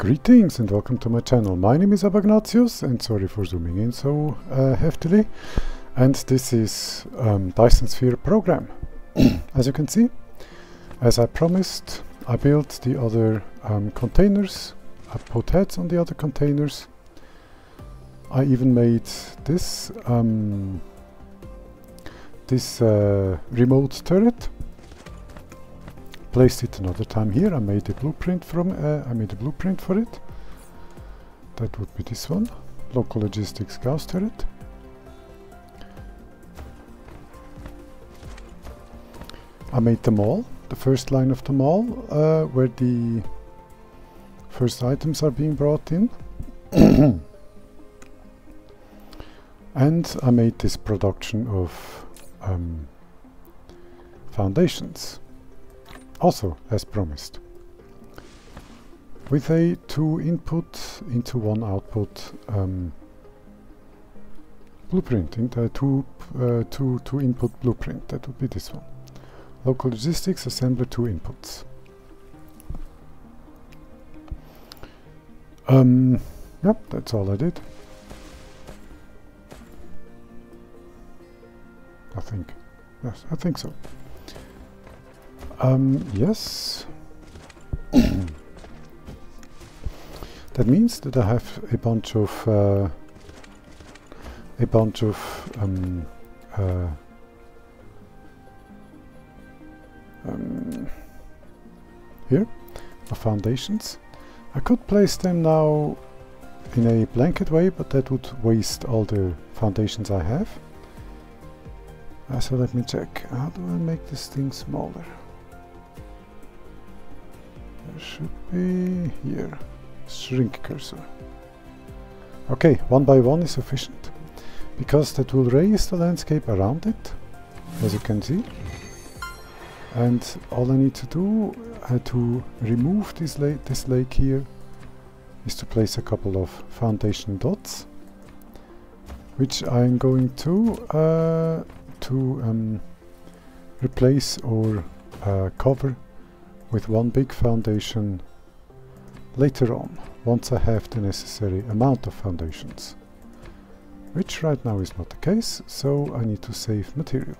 Greetings and welcome to my channel. My name is Abagnatius and sorry for zooming in so uh, heftily. And this is um, Dyson Sphere program. as you can see, as I promised, I built the other um, containers. I put heads on the other containers. I even made this um, this uh, remote turret placed it another time here. I made a blueprint from uh, I made a blueprint for it. That would be this one, local logistics Gauss turret. I made them all, the first line of them all, uh, where the first items are being brought in. and I made this production of um, foundations also as promised. With a 2 input into 1 output um, blueprint, into a two, uh, two, two input blueprint, that would be this one. Local logistics assembler 2 inputs. Um, yep, that's all I did. I think. Yes, I think so. Um, yes. that means that I have a bunch of uh, a bunch of um, uh, um, here foundations. I could place them now in a blanket way, but that would waste all the foundations I have. Uh, so let me check. How do I make this thing smaller? Should be here. Shrink cursor. Okay, one by one is sufficient. Because that will raise the landscape around it, as you can see. And all I need to do uh, to remove this, la this lake here is to place a couple of foundation dots which I'm going to uh, to um, replace or uh, cover with one big foundation later on, once I have the necessary amount of foundations. Which right now is not the case, so I need to save material.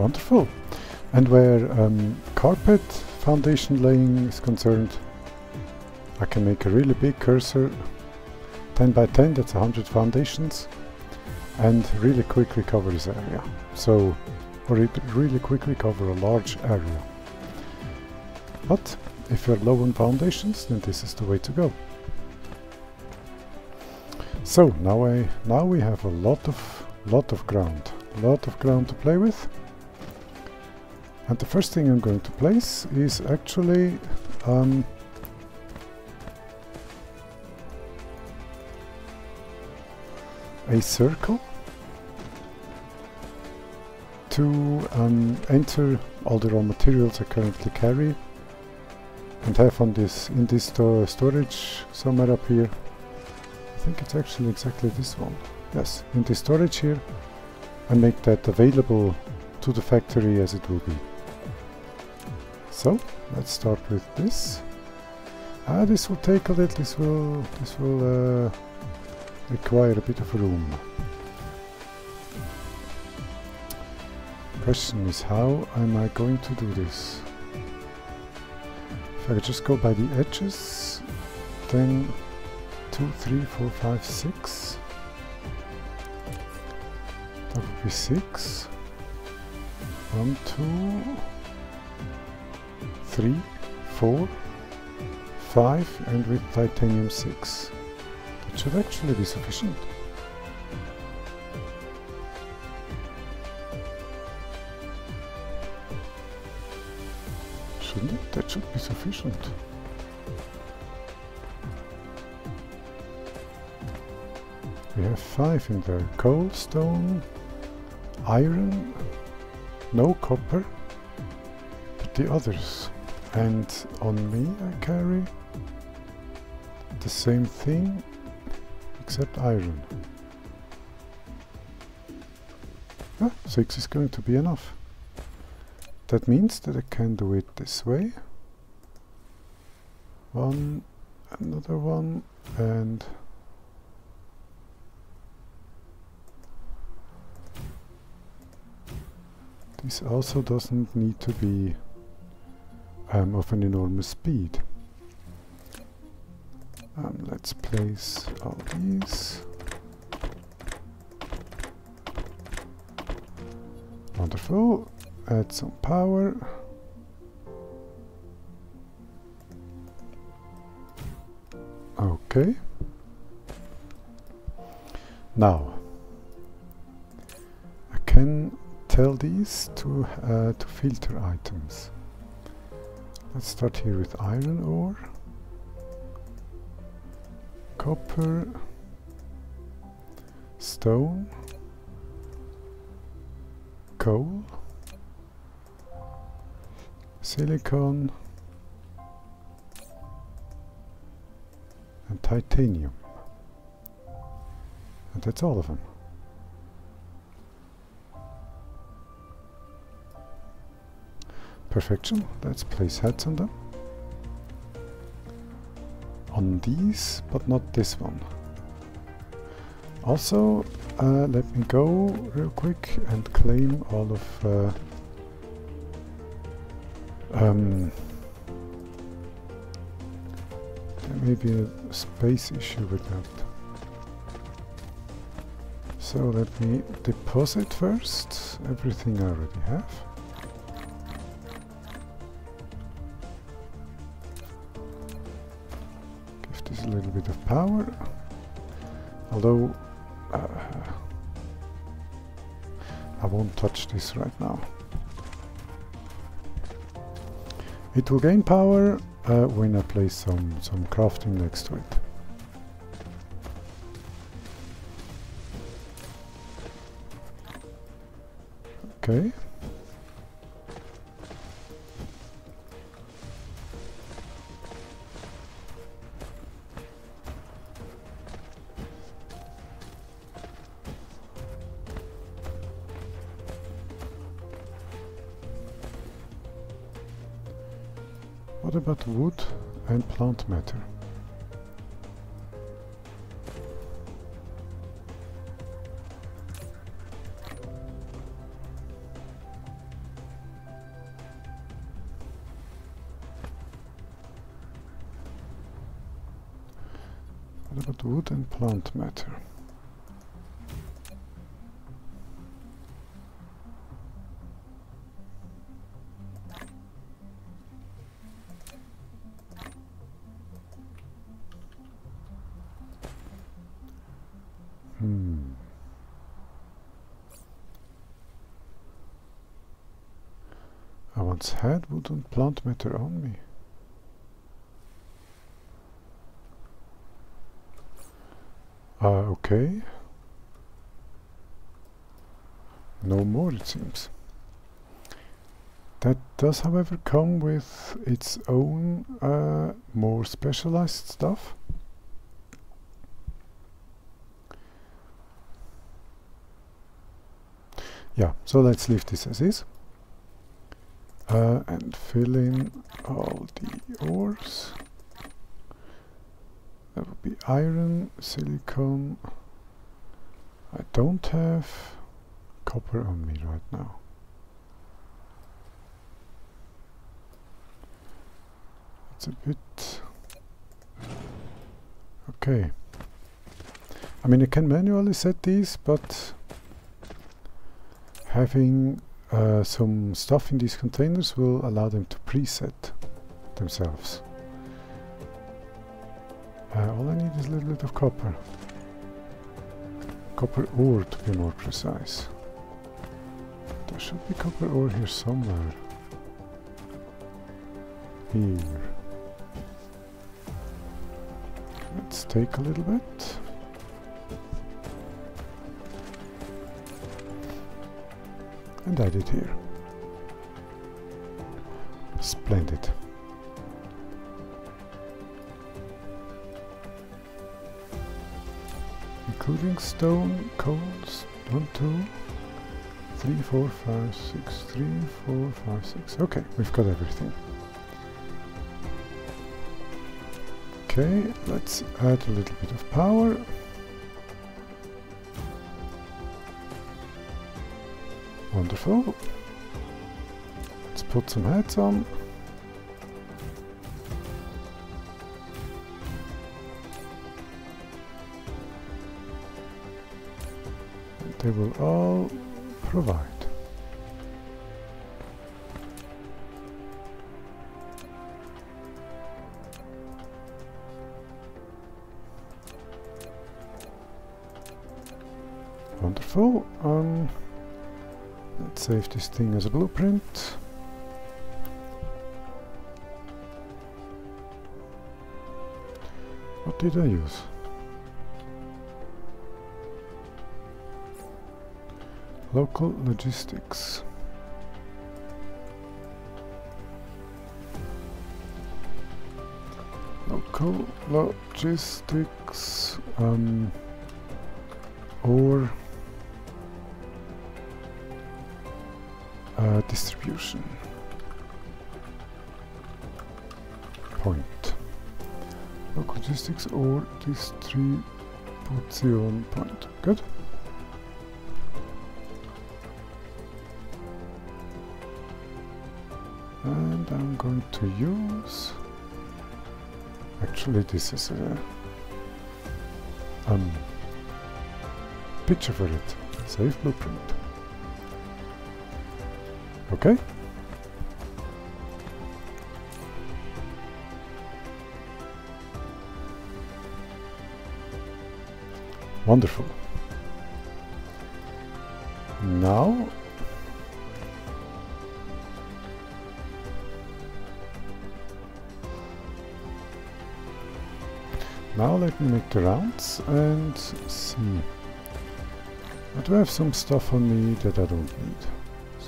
Wonderful. And where um, carpet foundation laying is concerned, I can make a really big cursor, 10 by 10, that's 100 foundations, and really quickly cover this area. So, or really quickly cover a large area. But if you're low on foundations, then this is the way to go. So now I now we have a lot of lot of ground, lot of ground to play with. And the first thing I'm going to place is actually um, a circle to um, enter all the raw materials I currently carry and have on this in this sto storage somewhere up here. I think it's actually exactly this one. Yes, in the storage here and make that available to the factory as it will be. So let's start with this. Ah, this will take a little. This will this will uh, require a bit of room. Question is how am I going to do this? If I just go by the edges, then two, three, four, five, six. That would be six. One, two, three, four, five, and with titanium six. That should actually be sufficient. Shouldn't it? That should be sufficient. We have five in there. Coal, stone, iron, no copper, but the others. And on me I carry the same thing except iron. Ah, six is going to be enough. That means that I can do it this way. One, another one, and this also doesn't need to be um, of an enormous speed. Um, let's place all these. Wonderful. Add some power. Okay. Now, I can tell these to, uh, to filter items. Let's start here with iron ore, copper, stone, coal, silicon, and titanium. And that's all of them. Perfection. Let's place heads on them. On these, but not this one. Also, uh, let me go real quick and claim all of... Uh, um, there may be a space issue with that. So let me deposit first everything I already have. Little bit of power. Although uh, I won't touch this right now. It will gain power uh, when I place some, some crafting next to it. Okay. What about wood and plant matter? What about wood and plant matter? Plant matter on me. Uh, okay. No more it seems. That does however come with its own uh, more specialized stuff. Yeah, so let's leave this as is. Uh, and fill in all the ores. That would be iron, silicon. I don't have copper on me right now. It's a bit... Okay. I mean, I can manually set these, but having uh, some stuff in these containers will allow them to preset themselves. Uh, all I need is a little bit of copper. Copper ore to be more precise. There should be copper ore here somewhere. Here. Let's take a little bit. And add it here. Splendid. Including stone, coals, one, two, three, four, five, six, three, four, five, six. Okay, we've got everything. Okay, let's add a little bit of power. Wonderful. Let's put some heads on. They will all provide. Wonderful. Um, save this thing as a blueprint. What did I use? Local logistics. Local logistics um, or distribution point. Logistics or distribution point. Good. And I'm going to use actually this is a um, picture for it. Save blueprint. Okay. Wonderful. Now Now let me make the rounds and see. I do have some stuff on me that I don't need.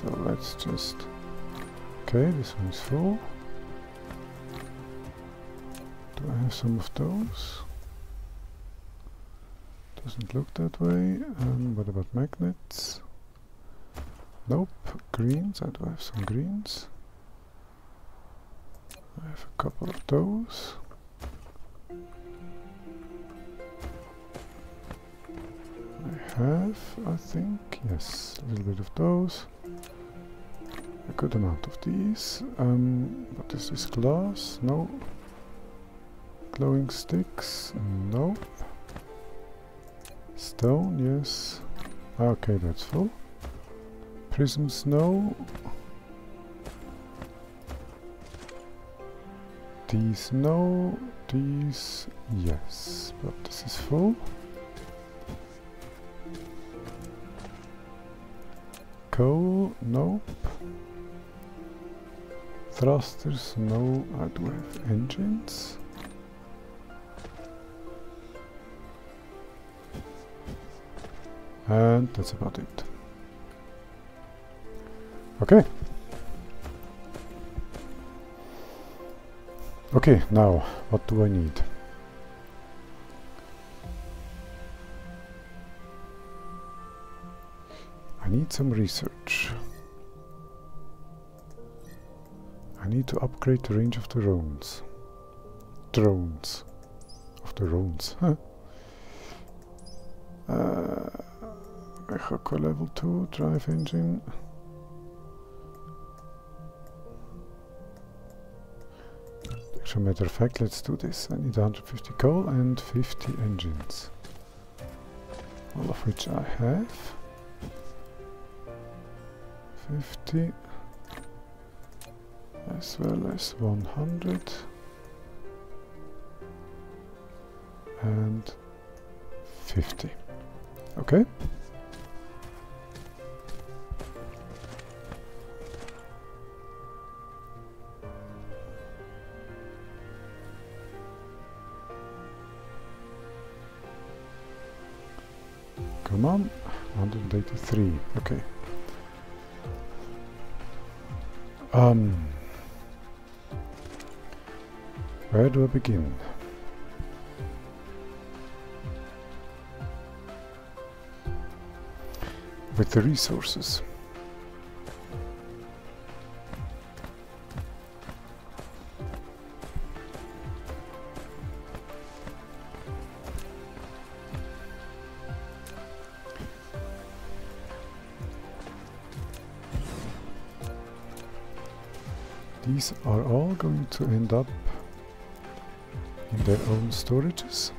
So let's just... Okay, this one's full. Do I have some of those? Doesn't look that way. Um, what about magnets? Nope. Greens, I do have some greens. I have a couple of those. I have, I think, yes, a little bit of those. A good amount of these. Um, what is this glass? No. Glowing sticks? No. Stone, yes. Okay, that's full. Prisms, no. These, no. These, yes. But this is full. Coal, nope. Thrusters, no. I do have engines. And that's about it. Okay. Okay, now, what do I need? I need some research. Need to upgrade the range of the drones. Drones. Of the drones. Huh. Uh, Echo level 2 drive engine. As a matter of fact, let's do this. I need 150 coal and 50 engines. all of which I have. 50 as well as 100 and 50 okay. Come on. 183 okay. Um where do I begin with the resources. These are all going to end up in their own storages.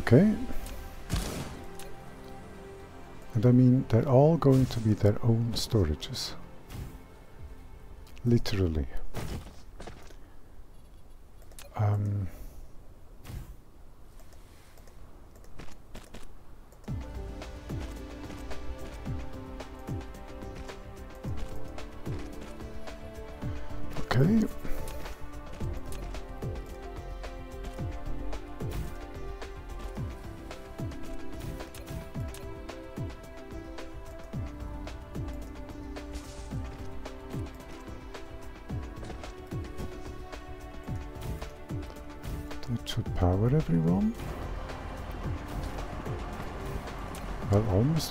Okay. And I mean, they're all going to be their own storages. Literally. Um, okay.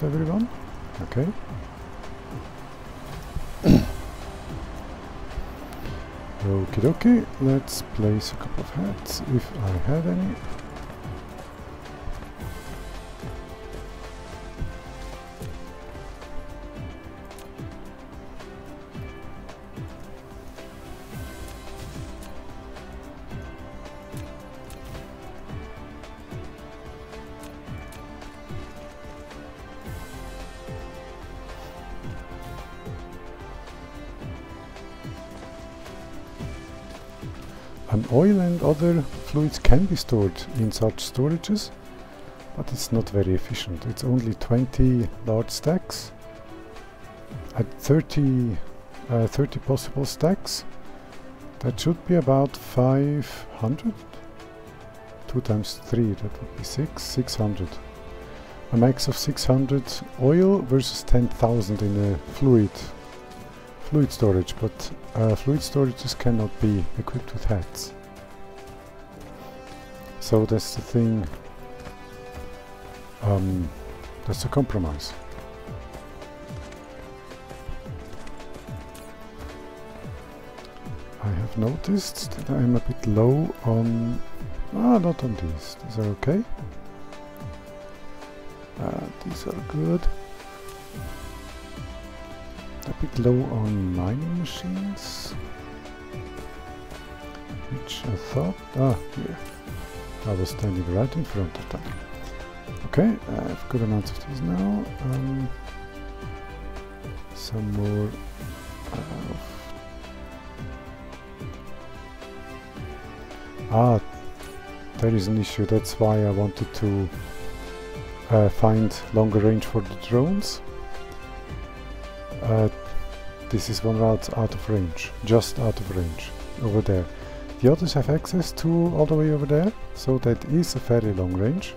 Everyone. Okay. Okie dokie, let's place a couple of hats, if I have any. And oil and other fluids can be stored in such storages, but it's not very efficient. It's only 20 large stacks. At 30, uh, 30 possible stacks, that should be about 500. 2 times 3, that would be 6, 600. A max of 600 oil versus 10,000 in a fluid fluid storage, but uh, fluid storages cannot be equipped with hats. So that's the thing, um, that's a compromise. I have noticed that I'm a bit low on, ah, not on these, these are okay. Uh, these are good bit low on mining machines. Which I thought... Ah, here. I was standing right in front of them. Okay, I have good amounts of these now. Um, some more uh, Ah, there is an issue. That's why I wanted to uh, find longer range for the drones. Uh, this is one route out of range, just out of range, over there. The others have access to all the way over there, so that is a fairly long range.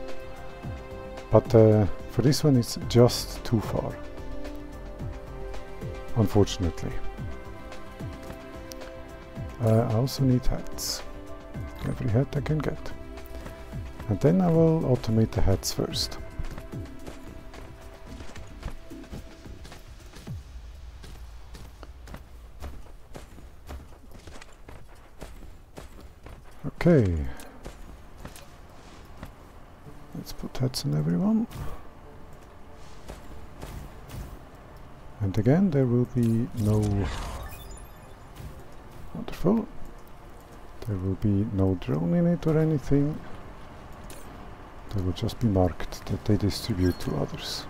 But uh, for this one it's just too far. Unfortunately. Uh, I also need hats. Every hat I can get. And then I will automate the hats first. Okay. Let's put heads on everyone. And again, there will be no... Wonderful. There will be no drone in it or anything. They will just be marked that they distribute to others.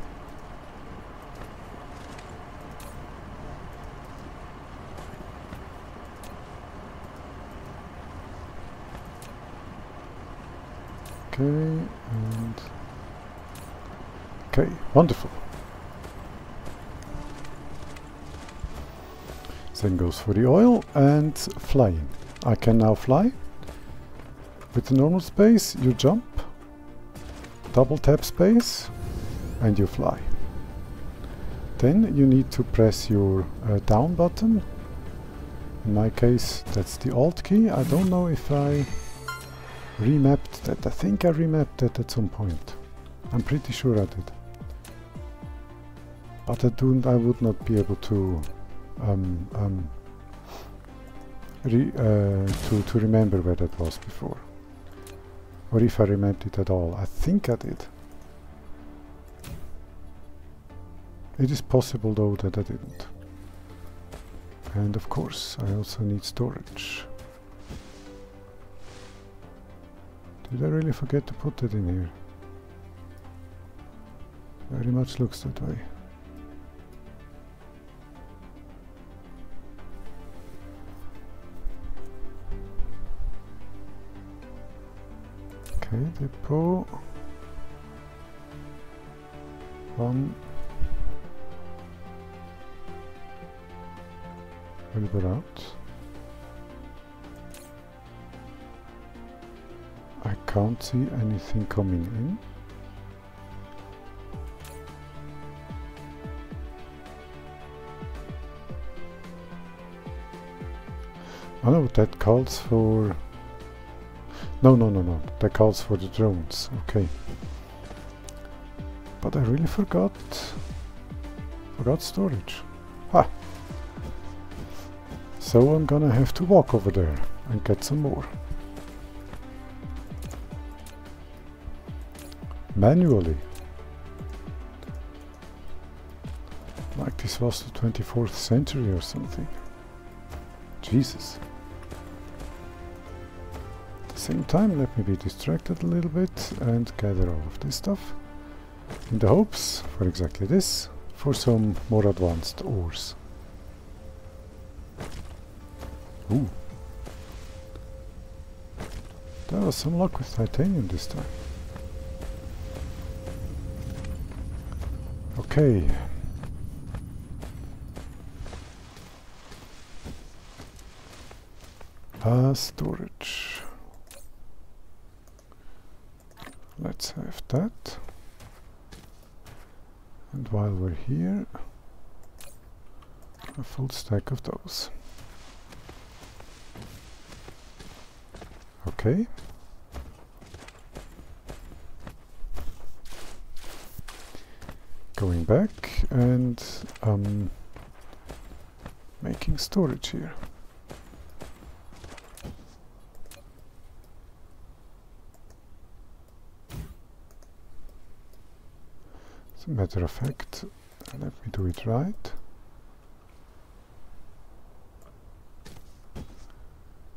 Okay, and... Okay, wonderful. Same goes for the oil and flying. I can now fly. With the normal space, you jump, double tap space, and you fly. Then you need to press your uh, down button. In my case, that's the Alt key. I don't know if I remapped that. I think I remapped that at some point. I'm pretty sure I did. But I, don't, I would not be able to um, um, re, uh, to, to remember where that was before. Or if I remembered it at all. I think I did. It is possible though that I didn't. And of course I also need storage. Did I really forget to put that in here? Very much looks that way. Okay, depot. One. Deliver out. Can't see anything coming in. Oh no, that calls for... No, no, no, no, that calls for the drones, okay. But I really forgot... Forgot storage. Ha! So I'm gonna have to walk over there and get some more. Manually. Like this was the 24th century or something. Jesus. At the same time, let me be distracted a little bit and gather all of this stuff. In the hopes, for exactly this, for some more advanced ores. Ooh. There was some luck with titanium this time. Okay. Uh, storage. Let's have that. And while we're here, a full stack of those. Okay. Going back and um, making storage here. As a matter of fact, let me do it right.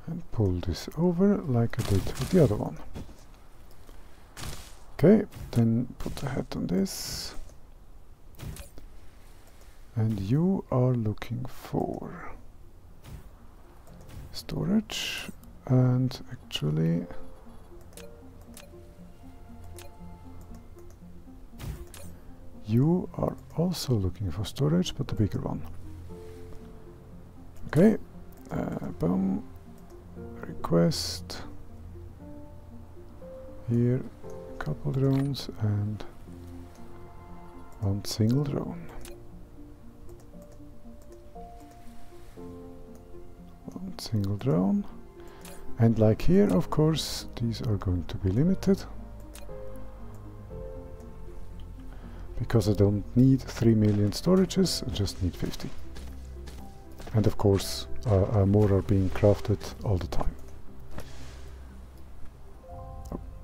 And pull this over like I did with the other one. Okay, then put the head on this and you are looking for storage and actually you are also looking for storage but the bigger one. Okay uh, boom. Request. Here couple drones and one single drone single drone. And like here of course these are going to be limited. Because I don't need 3 million storages I just need 50 and of course uh, uh, more are being crafted all the time.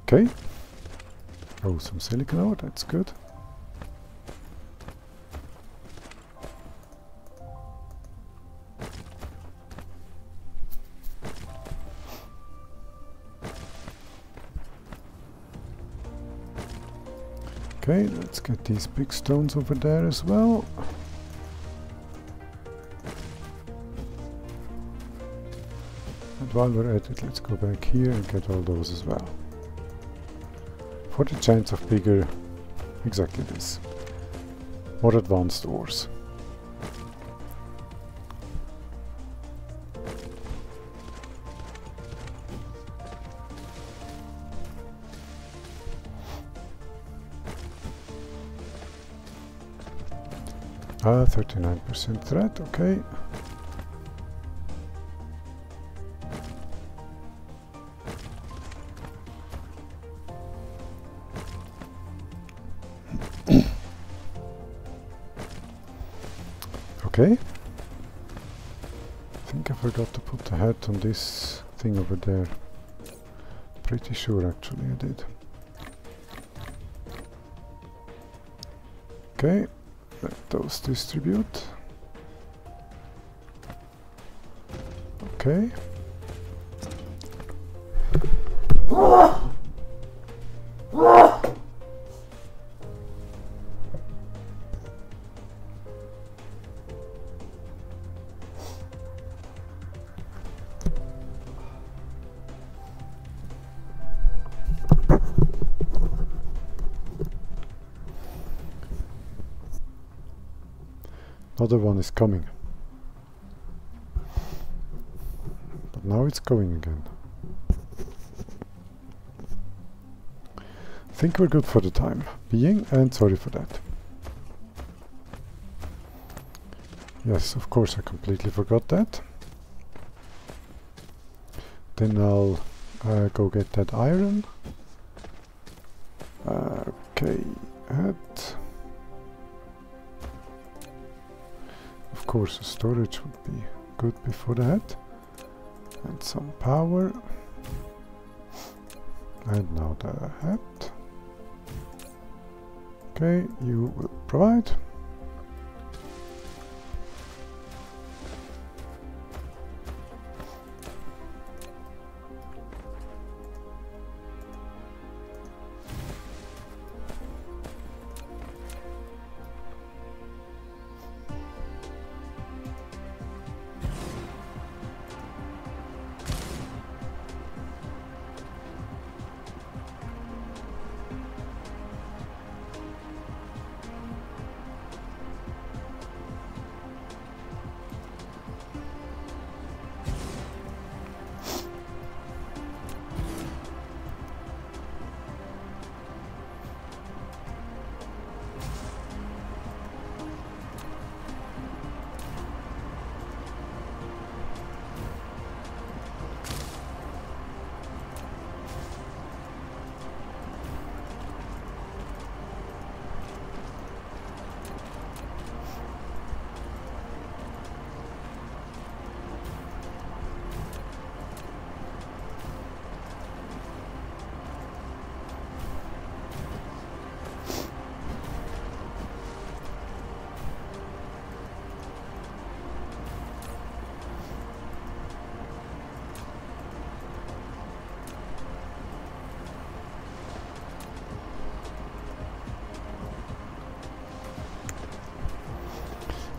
Okay. Oh, some silicon ore, that's good. Okay, let's get these big stones over there as well. And while we're at it, let's go back here and get all those as well. For the chance of bigger, exactly this. More advanced ores. Ah, 39% threat, okay. okay. I think I forgot to put the hat on this thing over there. Pretty sure actually I did. Okay, let those distribute. Okay. Another one is coming. But now it's going again. I think we're good for the time being and sorry for that. Yes, of course I completely forgot that. Then I'll uh, go get that iron. Uh, okay, hat. Course, storage would be good before that. And some power. And now the hat. Okay, you will provide.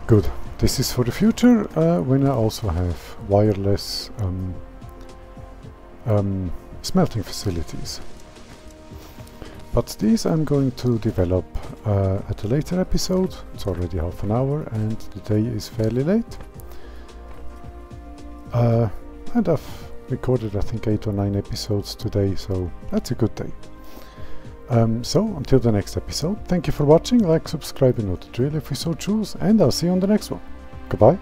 Good. This is for the future uh, when I also have wireless um, um, smelting facilities. But these I'm going to develop uh, at a later episode. It's already half an hour and the day is fairly late. Uh, and I've recorded I think 8 or 9 episodes today, so that's a good day. Um, so, until the next episode, thank you for watching, like, subscribe and know the drill if you so choose, and I'll see you on the next one. Goodbye.